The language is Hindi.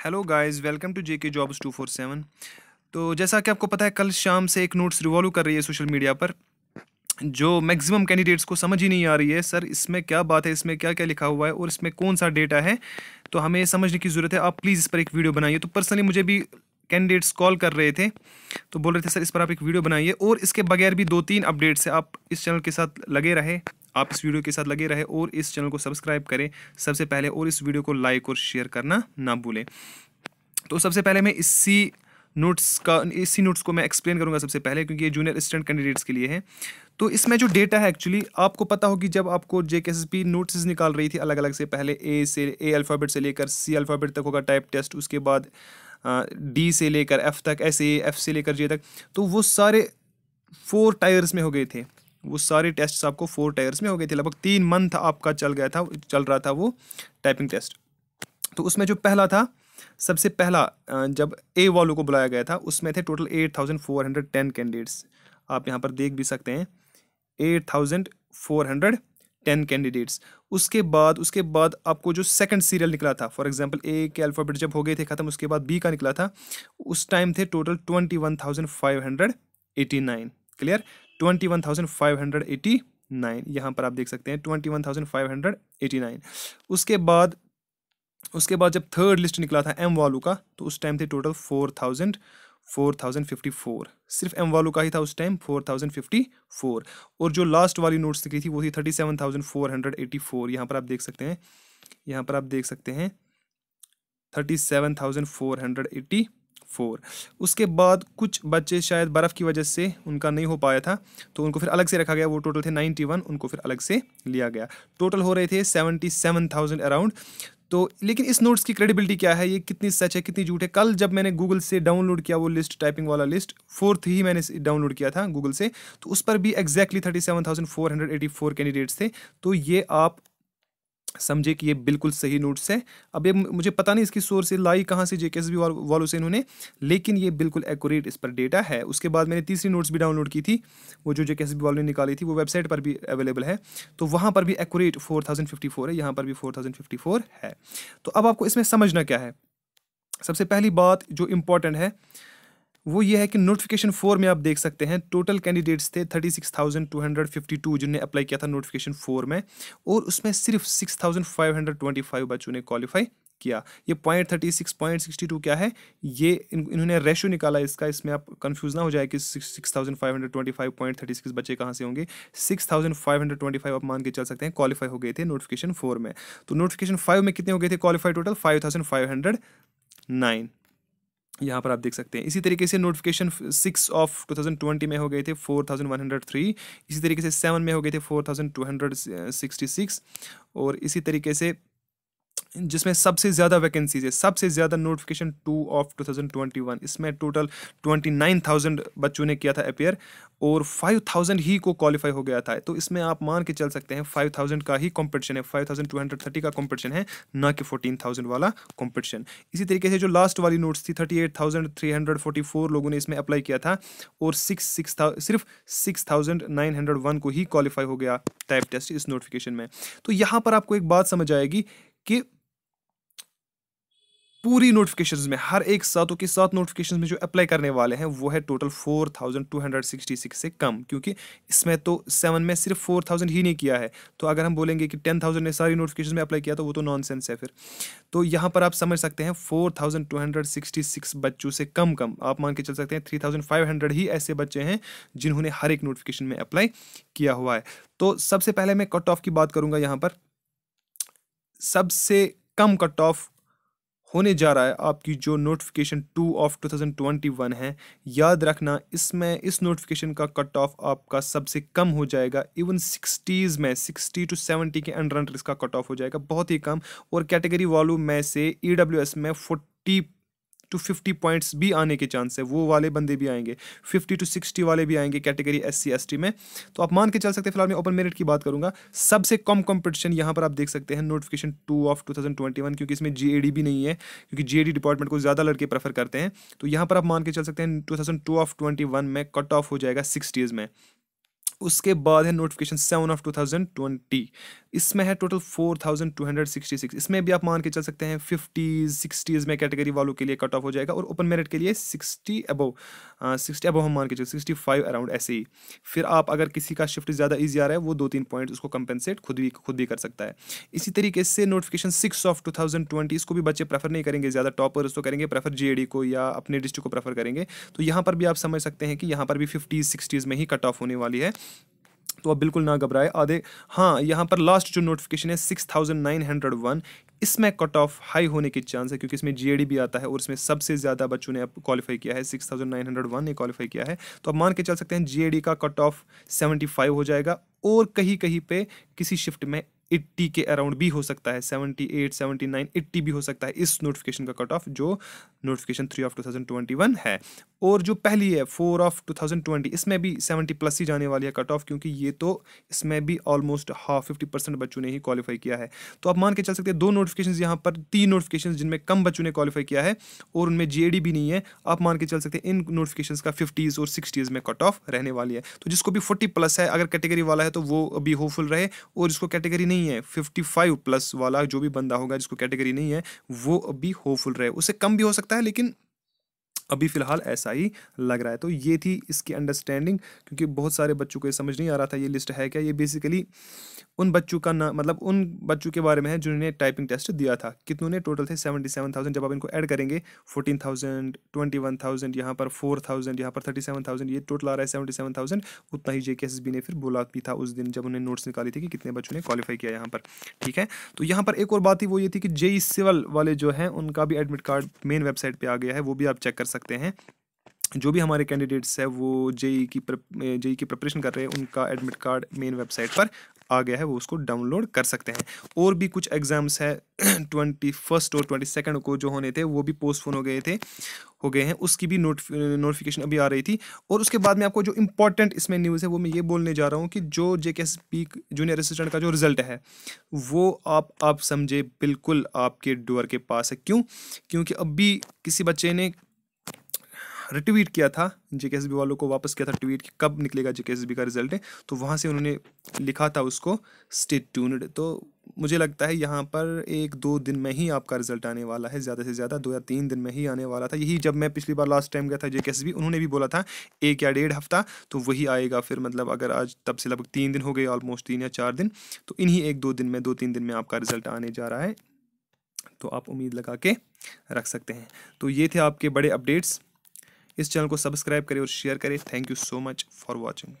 Hello guys welcome to JK jobs two four seven तो जैसा कि आपको पता है, कल शाम से एक नोट्स रिवॉल्व कर रही है सोशल मीडिया पर, जो मैक्सिमम कैंडिडेट्स को समझ ही नहीं आ रही है सर इसमें क्या बात है? इसमें क्या क्या लिखा हुआ है? और इसमें कौन सा डेटा है? तो हमें समझने की ज़रूरत है। आप प्लीज़ इस पर एक वीडियो बनाइए। तो पर्सनली मुझे भी कैंडिडेट्स कॉल कर रहे थे तो बोल रहे थे, सर, इस पर आप एक वीडियो बनाइए। और इसके बगैर भी दो तीन अपडेट्स है। आप इस चैनल के साथ लगे रहे, आप इस वीडियो के साथ लगे रहे और इस चैनल को सब्सक्राइब करें सबसे पहले और इस वीडियो को लाइक और शेयर करना ना भूलें। तो सबसे पहले मैं इसी नोट्स का, इसी नोट्स को मैं एक्सप्लेन करूँगा सबसे पहले, क्योंकि ये जूनियर असिस्टेंट कैंडिडेट्स के लिए है। तो इसमें जो डेटा है, एक्चुअली आपको पता होगी जब आपको जे के नोट्स निकाल रही थी अलग अलग से, पहले ए से ए अल्फ़ाबेट से लेकर सी अल्फ़ाबेट तक होगा टाइप टेस्ट उसके बाद डी से लेकर एफ़ तक एस एफ़ से लेकर जे तक तो वो सारे फोर टायर्स में हो गए थे। वो सारे टेस्ट आपको फोर टायर्स में हो गए थे। लगभग तीन मंथ आपका चल गया था, चल रहा था वो टाइपिंग टेस्ट तो उसमें जो पहला था, सबसे पहला जब ए वालों को बुलाया गया था, उसमें थे total eight thousand four hundred ten candidates आप यहाँ पर देख भी सकते हैं eight thousand four hundred ten candidates. उसके बाद उसके बाद आपको जो सेकंड सीरियल निकला था फॉर एग्जांपल ए के अल्फ़ाबेट जब हो गए थे ख़त्म, उसके बाद बी का निकला था, उस टाइम थे total twenty one thousand five hundred eighty nine clear twenty one thousand five hundred eighty nine यहाँ पर आप देख सकते हैं twenty one thousand five hundred eighty nine उसके बाद उसके बाद जब थर्ड लिस्ट निकला था एम वालू का तो उस टाइम थे total four thousand four thousand fifty four. सिर्फ़ एम वालू का ही था उस time four thousand fifty four. और जो लास्ट वाली नोट्स निकली थी, वो थी thirty seven thousand four hundred eighty four. यहाँ पर आप देख सकते हैं, यहाँ पर आप देख सकते हैं, thirty seven thousand four hundred eighty four. उसके बाद कुछ बच्चे शायद बर्फ़ की वजह से उनका नहीं हो पाया था तो उनको फिर अलग से रखा गया, वो टोटल थे नाइन्टी वन उनको फिर अलग से लिया गया। टोटल हो रहे थे सेवेंटी सेवन थाउज़ेंड अराउंड तो लेकिन इस नोट्स की क्रेडिबिलिटी क्या है? ये कितनी सच है, कितनी झूठ है? कल जब मैंने गूगल से डाउनलोड किया वो लिस्ट टाइपिंग वाला लिस्ट फोर्थ ही मैंने डाउनलोड किया था गूगल से तो उस पर भी exactly thirty seven thousand four hundred eighty four candidates थे। तो ये आप समझे कि ये बिल्कुल सही नोट्स है। अब ये मुझे पता नहीं इसकी सोर्स लाई कहाँ से जे बी वालों से इन्होंने, लेकिन ये बिल्कुल एक्यूरेट इस पर डेटा है। उसके बाद मैंने तीसरी नोट्स भी डाउनलोड की थी, वो जो जे बी वालों ने निकाली थी, वो वेबसाइट पर भी अवेलेबल है। तो वहाँ पर भी accurate four thousand fifty four है, यहाँ पर भी फोर थाउज़ेंड फिफ्टी फोर है। तो अब आपको इसमें समझना क्या है? सबसे पहली बात जो इंपॉर्टेंट है वो ये है कि नोटिफिकेशन फोर में आप देख सकते हैं टोटल कैंडिडेट्स थे thirty six thousand two hundred fifty two जिनने अप्लाई किया था नोटिफिकेशन फोर में और उसमें सिर्फ़ six thousand five hundred twenty five बच्चों ने क्वालिफाई किया। ये point thirty six point sixty two क्या है? ये इन, इन्होंने रेशो निकाला इसका इसमें आप कंफ्यूज ना हो जाए कि six thousand five hundred twenty five point thirty six बच्चे कहाँ से होंगे? Six thousand five hundred twenty five आप मान के चल सकते हैं क्वालिफाई हो गए थे नोटिफिकेशन फोर में। तो नोटिफिकेशन फाइव में कितने हो गए थे qualify total five thousand five hundred nine यहाँ पर आप देख सकते हैं। इसी तरीके से notification six of two thousand twenty में हो गए थे four thousand one hundred three इसी तरीके से सेवन में हो गए थे four thousand two hundred sixty six और इसी तरीके से जिसमें सबसे ज़्यादा वैकेंसीज है, सबसे ज़्यादा notification two of two thousand twenty one इसमें टोटल ट्वेंटी नाइन थाउज़ेंड बच्चों ने किया था अपेयर और फाइव थाउज़ेंड ही को क्वालिफाई हो गया था। तो इसमें आप मान के चल सकते हैं फाइव थाउज़ेंड का ही कॉम्पिटिशन है five thousand two hundred thirty का कॉम्पिटिशन है, ना कि फोर्टीन थाउज़ेंड वाला कॉम्पिटिशन इसी तरीके से जो लास्ट वाली नोट्स थी thirty eight thousand three hundred forty four लोगों ने इसमें अप्लाई किया था और सिक्स सिक्स सिर्फ़ six thousand nine hundred one को ही क्वालिफाई हो गया टाइप टेस्ट इस नोटिफिकेशन में। तो यहाँ पर आपको एक बात समझ आएगी कि पूरी नोटिफिकेशंस में, हर एक सातों के सात नोटिफिकेशंस में जो अप्लाई करने वाले हैं, वो है total four thousand two hundred sixty six से कम, क्योंकि इसमें तो सेवन में सिर्फ़ फोर थाउज़ेंड ही नहीं किया है। तो अगर हम बोलेंगे कि टेन थाउज़ेंड ने सारी नोटिफिकेशन में अप्लाई किया तो वो तो नॉन सेंस है फिर। तो यहाँ पर आप समझ सकते हैं four thousand two hundred sixty six बच्चों से कम कम, आप मान के चल सकते हैं थ्री थाउज़ेंड फाइव हंड्रेड ही ऐसे बच्चे हैं, जिन्होंने हर एक नोटिफिकेशन में अप्लाई किया हुआ है। तो सबसे पहले मैं कट ऑफ़ की बात करूँगा यहाँ पर। सबसे कम कट ऑफ़ होने जा रहा है। आपकी जो notification two of two thousand twenty one है, याद रखना, इसमें, इस नोटिफिकेशन का कट ऑफ़ आपका सबसे कम हो जाएगा। इवन सिक्सटीज़ में सिक्सटी टू सेवेंटी के अंडर अंडर इसका कट ऑफ़ हो जाएगा। बहुत ही कम। और कैटेगरी वालू में से ई डब्ल्यू एस में फोर्टी टू फिफ्टी पॉइंट्स भी आने के चांस है, वो वाले बंदे भी आएँगे। फिफ्टी टू सिक्सटी वाले भी आएँगे कैटेगरी एस सी में। तो आप मान के चल सकते हैं, फ़िलहाल मैं ओपन मेरिट की बात करूँगा। सबसे कम कॉम्पिटिशन यहाँ पर आप देख सकते हैं notification two of two thousand twenty क्योंकि इसमें जी भी नहीं है, क्योंकि जी डिपार्टमेंट को ज़्यादा लड़के प्रेफर करते हैं। तो यहाँ पर आप मान के चल सकते हैं two thousand two of twenty one में कट ऑफ़ हो जाएगा सिक्सटीज़ में। उसके बाद है notification seven of two thousand twenty इसमें है total four thousand two hundred sixty six इसमें भी आप मान के चल सकते हैं फिफ्टीज़ सिक्सटीज़ में कैटेगरी वालों के लिए कट ऑफ़ हो जाएगा और ओपन मेरिट के लिए सिक्सटी अबव सिक्सटी अबव हम मान के चल सिक्सटी फाइव अराउंड ऐसे ही। फिर आप अगर किसी का शिफ्ट ज़्यादा ईजी आ रहा है, वो दो तीन पॉइंट उसको कंपेंसेट खुद भी खुद भी कर सकता है। इसी तरीके से notification six of two thousand twenty इसको भी बच्चे प्रेफर नहीं करेंगे, ज़्यादा टॉपर्स तो करेंगे प्रेफर जी को या अपने डिस्ट्रिक्ट को प्रेफर करेंगे। तो यहाँ पर भी आप समझ सकते हैं कि यहाँ पर भी फिफ्टीज़ सिक्सटीज़ में ही कट ऑफ़ होने वाली है। तो आप बिल्कुल ना घबराए। आधे हाँ यहाँ पर लास्ट जो नोटिफिकेशन है six thousand nine hundred one इसमें कट ऑफ़ हाई होने के चांस है, क्योंकि इसमें जी भी आता है और इसमें सबसे ज़्यादा बच्चों ने अब क्वालिफाई किया है। Six thousand nine hundred one ने क्वालिफाई किया है। तो आप मान के चल सकते हैं जी का कट ऑफ़ सेवेंटी फाइव हो जाएगा और कहीं कहीं पे किसी शिफ्ट में एट्टी के अराउंड भी हो सकता है seventy eight seventy nine eighty भी हो सकता है इस नोटिफिकेशन का कट ऑफ़ जो notification three of two thousand twenty one है। और जो पहली है four of two thousand twenty इसमें भी सेवेंटी प्लस ही जाने वाली है कट ऑफ़ क्योंकि ये तो इसमें भी ऑलमोस्ट हाफ़ फिफ्टी परसेंट बच्चों ने ही क्वालिफाई किया है। तो आप मान के चल सकते हैं, दो नोटिफिकेशन यहाँ पर, तीन नोटिफिकेशन जिनमें कम बच्चों ने क्वालिफाई किया है और उनमें जी भी नहीं है, आप मान के चल सकते हैं इन नोटिफिकेशन का फिफ्टीज़ और सिक्सटीज़ में कट ऑफ़ रहने वाली है। तो जिसको भी फोर्टी प्लस है, अगर कैटेगरी वाला है तो वो अभी होपफुल रहे और जिसको कैटेगरी नहीं है फिफ्टी फाइव प्लस वाला जो भी बंदा होगा जिसको कैटेगरी नहीं है, वो अभी होपफुल रहे। उससे कम भी हो सकता है, लेकिन अभी फ़िलहाल ऐसा ही लग रहा है। तो ये थी इसकी अंडरस्टैंडिंग क्योंकि बहुत सारे बच्चों को ये समझ नहीं आ रहा था ये लिस्ट है क्या? ये बेसिकली उन बच्चों का ना मतलब उन बच्चों के बारे में है जिन्होंने टाइपिंग टेस्ट दिया था। कितनों ने? टोटल थे सेवेंटी सेवन थाउज़ेंड जब आप इनको ऐड करेंगे fourteen thousand twenty one thousand यहाँ पर फोर थाउज़ेंड यहाँ पर थर्टी सेवन थाउज़ेंड ये टोटल आ रहा है सेवेंटी सेवन थाउज़ेंड उतना ही जे के एस बी ने फिर बोला भी था उस दिन जब उन्हें नोट्स निकाली थी कि कितने बच्चों ने क्वालिफाई किया यहाँ पर। ठीक है? तो यहाँ पर एक और बात ही वो ये थी कि जे सिवल वाले जो हैं, उनका भी एडमिट कार्ड मेन वेबसाइट पर आ गया है, वो भी आप चेक कर सकते हैं। जो भी हमारे कैंडिडेट्स है, वो जेई की जेई की प्रिपरेशन कर रहे हैं, उनका एडमिट कार्ड मेन वेबसाइट पर आ गया है, वो उसको डाउनलोड कर सकते हैं। और भी कुछ एग्ज़ाम्स है ट्वेंटी फ़र्स्ट और ट्वेंटी सेकेंड को जो होने थे, वो भी पोस्टपोन हो गए थे, हो गए हैं। उसकी भी नोटिफिकेशन अभी आ रही थी। और उसके बाद में आपको जो इंपॉर्टेंट इसमें न्यूज़ है, वो मैं ये बोलने जा रहा हूँ कि जो जे के जूनियर असिस्टेंट का जो रिज़ल्ट है, वो आप आप समझे, बिल्कुल आपके डोर के पास है। क्यों? क्योंकि अभी किसी बच्चे ने रिट्वीट किया था, जेकेएसबी वालों को वापस किया था ट्वीट कि कब निकलेगा जेकेएसबी का रिज़ल्ट है। तो वहाँ से उन्होंने लिखा था उसको स्टेट ट्यून्ड तो मुझे लगता है यहाँ पर एक दो दिन में ही आपका रिज़ल्ट आने वाला है, ज़्यादा से ज़्यादा दो या तीन दिन में ही आने वाला था। यही जब मैं पिछली बार लास्ट टाइम गया था जे उन्होंने भी बोला था, एक या डेढ़ हफ़्ता तो वही आएगा फिर मतलब अगर आज तब से लगभग तीन दिन हो गए ऑलमोस्ट तीन या चार दिन तो इन्हीं एक दो दिन में, दो तीन दिन में आपका रिज़ल्ट आने जा रहा है। तो आप उम्मीद लगा के रख सकते हैं। तो ये थे आपके बड़े अपडेट्स इस चैनल को सब्सक्राइब करें और शेयर करें। Thank you so much for watching.